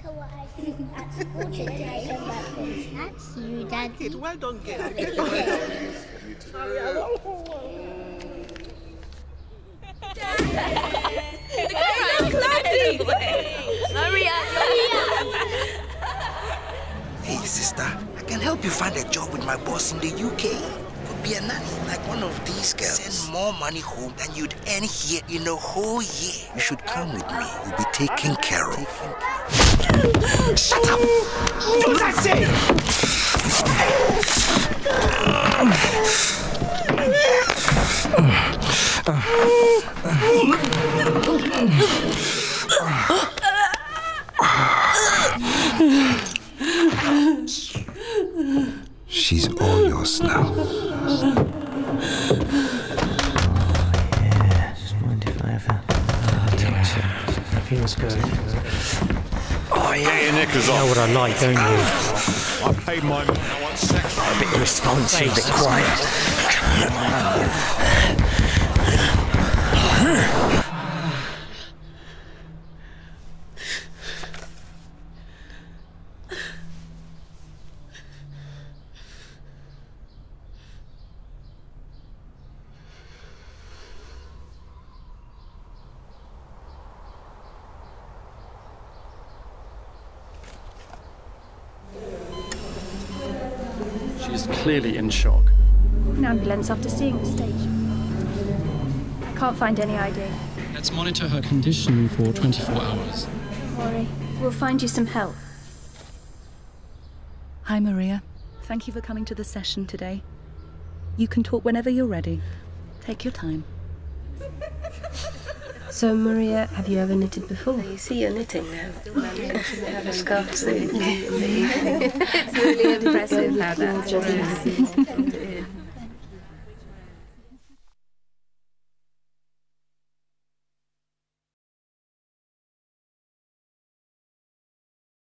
That's you, Daddy. Kid, well done, girl. Hey, sister, I can help you find a job with my boss in the UK. Could be a nanny, like one of these girls. Send more money home than you'd earn here in a whole year. You should come with me. You'll be taken care of. Shut up! Do what I say! She's all yours now. Yeah, Just mind if I ever touch it. That feels good. Oh, yeah. Get your knickers You know what I like, don't you? I paid my. I want sex. A bit responsive, a bit quiet. She is clearly in shock. An ambulance after seeing the stage. I can't find any ID. Let's monitor her condition for 24 hours. Don't worry. We'll find you some help. Hi, Maria. Thank you for coming to the session today. You can talk whenever you're ready. Take your time. So, Maria, have you ever knitted before? You see you're knitting now. have a scarf soon. it's really impressive how that